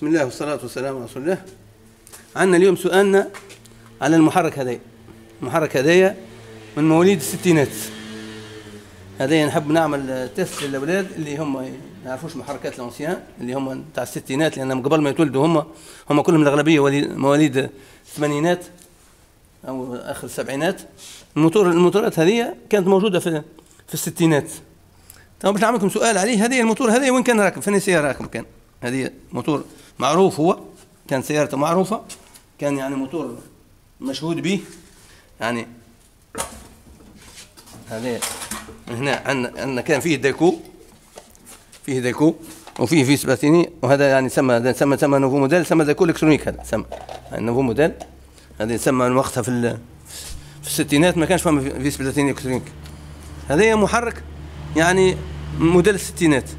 بسم الله والصلاة والسلام على رسول الله. عندنا اليوم سؤالنا على المحرك هذايا. المحرك هذايا من مواليد الستينات. هذايا نحب نعمل تيست للأولاد اللي هم ما يعرفوش محركات الانسيان اللي هم تاع الستينات لانهم قبل ما يتولدوا هم هم كلهم الأغلبية مواليد الثمانينات أو آخر السبعينات. الموتور الموتورات هذه كانت موجودة في في الستينات. طيب باش نعمل لكم سؤال عليه هذه الموتور هذه وين كان راكب؟ فين سيارة راكب كان؟ هذه موتور معروف هو كان سيارته معروفة كان يعني موتور مشهود به. يعني هذا هنا عندنا كان فيه delco فيه delco وفيه vis platinées وهذا يعني سمى سمى سمى nouveau modèle سمى delco électronique هذا سمى يعني nouveau modèle. هذا يسمى وقتها في في الستينات ما كانش فما vis platinées électronique. هذا محرك يعني موديل الستينات.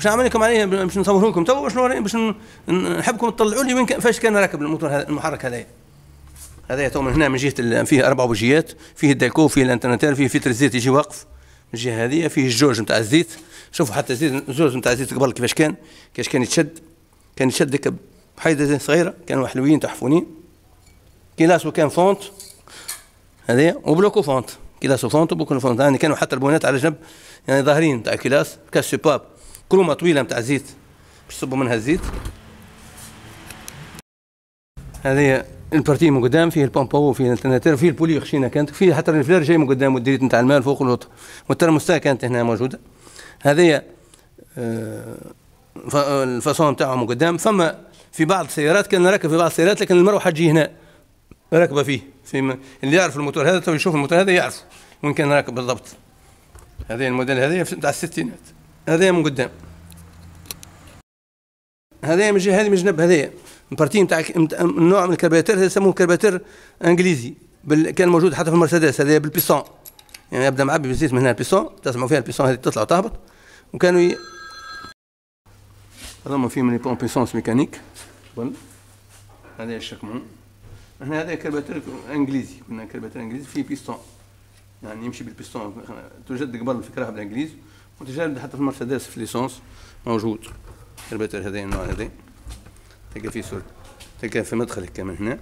باش نعمل لكم عليه باش نصور لكم تو باش باش نحبكم تطلعوا لي وين فاش كان راكب الموتور المحرك هذايا. هذايا تو من هنا من جهة فيه أربع بوجيات. فيه ال delco فيه ال alternateur فيه فلتر الزيت يجي واقف. من الجهة هذه فيه ال jauge نتاع الزيت. شوفوا حتى الزيت ال jauge نتاع الزيت قبل كيفاش كان. كيفاش كان يتشد. كان يتشد ديك بحديدة صغيرة. كانوا حلوين تحفونين كيلاسو كان فونت. هذايا. وبلوكو فونت. كيلاس وفونت وبلوكو فونت. يعني كانوا حتى البونات على جنب. يعني ظاهرين نتاع كلاس كاس سوباب. كرومه طويله نتاع زيت باش تصبوا منها الزيت؟ هذه البارتي من قدام فيه البامبو فيه الالترناتير فيه البولي خشينه كانت فيه حتى الفلير جاي من قدام والديريت نتاع الماء فوق الوطه والترموستا كانت هنا موجودة. هذه آه، الفاسون نتاعهم من قدام. فما في بعض السيارات كان راكب في بعض السيارات لكن المروحة تجي هنا راكبة فيه. في اللي يعرف الموتور هذا تو يشوف الموتور هذا يعرف وين كان راكب بالضبط. هذه الموديل هذه تاع الستينات. هذه من قدام. هذه من جهة هذه من جنب هذه ال partie نتاع النوع من ال carburateur هذا يسموه carburateur إنجليزي. بل كان موجود حتى في المرسيدس هذا بالبيسون. يعني يبدأ معبي بالزيت من هنا البيسون. تسمعوا فيها البيسون هذه تطلع وتهبط. وكانوا ي... هذوما فيه من لي بيسونس ميكانيك. هذا الشكمون هنا هذا كربيتر إنجليزي. قلنا كربيتر إنجليزي فيه بيستون يعني يمشي بالبيستون توجد قبل الفكرة بالانجليزي وتجارب حتى في المرسيدس في ليسونس موجود. البتر هذين النوع هذين تلقى فيه سور تلقى في مدخل كمان هنا.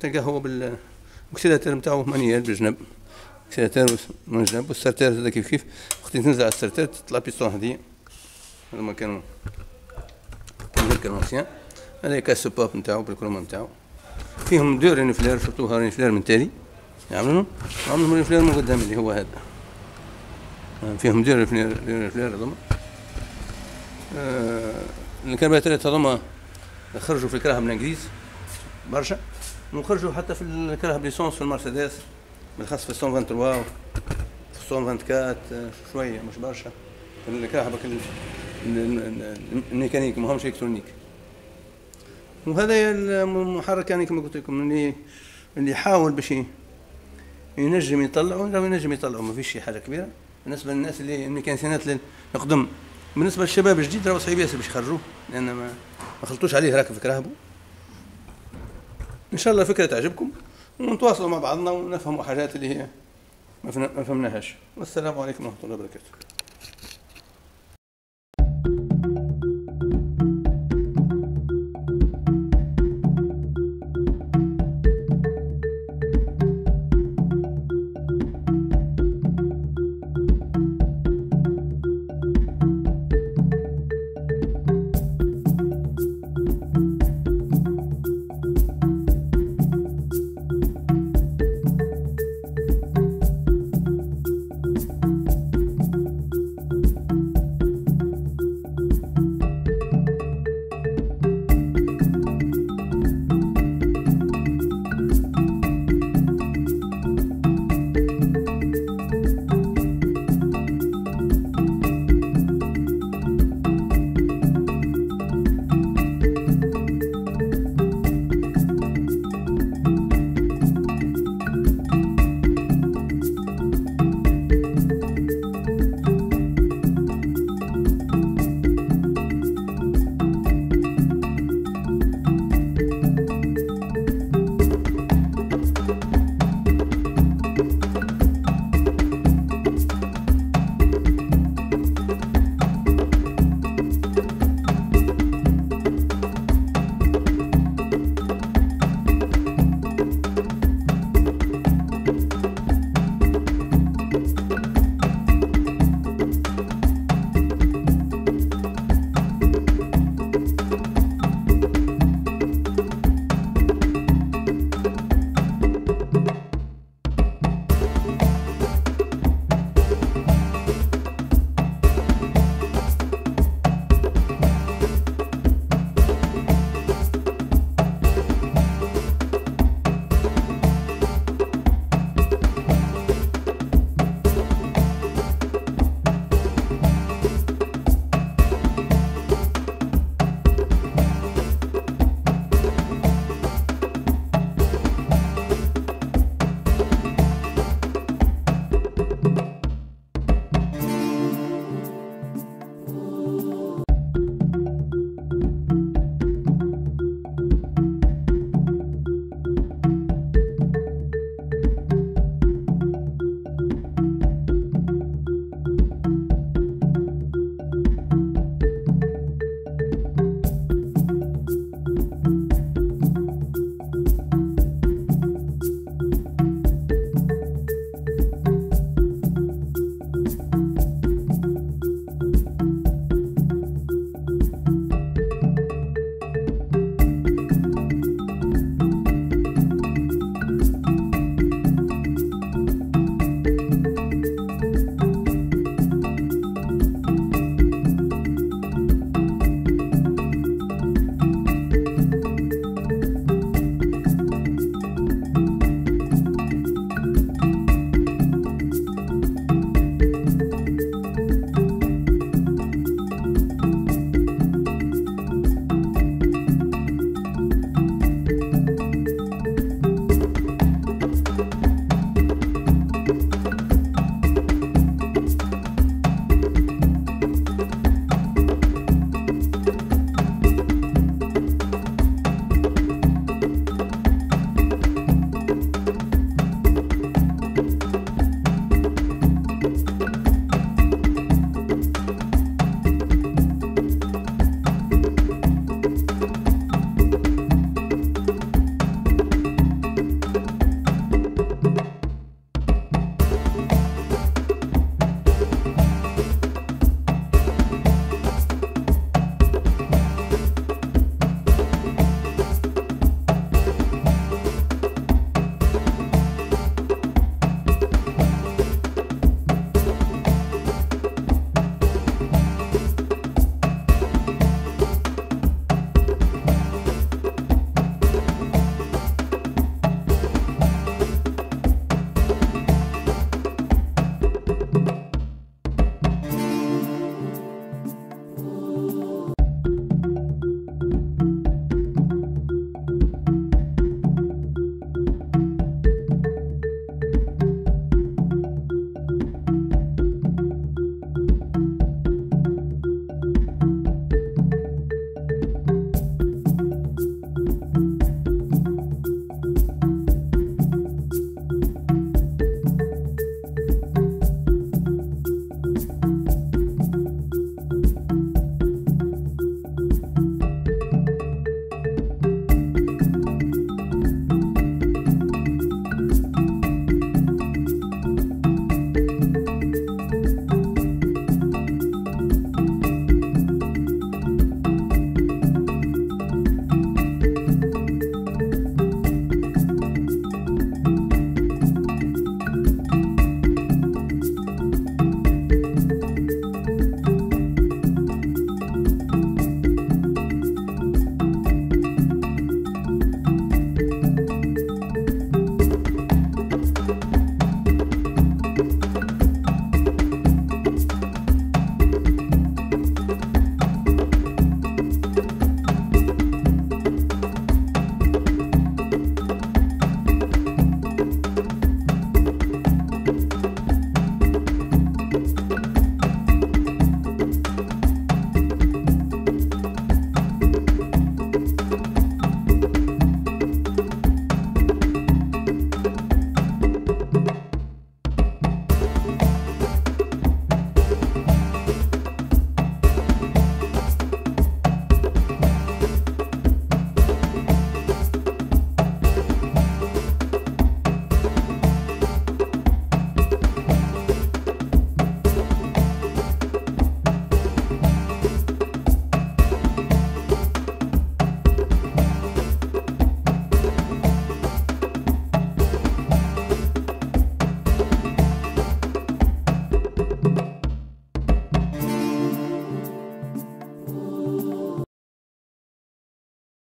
تلقى هو بال الاكسيلاتير نتاعو مانيال بالجنب. اكسيلاتير من الجنب والسرتير هذا كيف كيف. وقت تنزع السرتير تطلع بيستون هذه. هذوما كانوا هكا الانسيان هذا كاس سوباب نتاعو بالكروما نتاعو. فيهم دو رينفلير شفتوها رينفلير من تالي. يعملون عملوا رينفلير من قدام اللي هو هذا. فيهم دير هذوما. آه الكرباترات هذوما خرجوا في الكراهه من الإنجليز برشا وخرجوا حتى في الكراهب l'essence في المرسيدس بالخاص في 123 في 124 شوية مش برشا. الكراهه الميكانيك ما همش électronique. وهذا المحرك يعني كما قلت لكم اللي اللي يحاول باش ينجم يطلعوا ينجم يطلعوا ما فيش شي حاجة كبيرة. بالنسبة للناس اللي ال mécanicien ات القدم بالنسبة للشباب الجديد راهو صعيب ياسر باش يخرجوه لأن ما ما خلطوش عليه راكب في كراهبو. إن شاء الله الفكرة تعجبكم ونتواصلوا مع بعضنا ونفهموا حاجات اللي هي ما فهمناهاش. والسلام عليكم ورحمة الله وبركاته.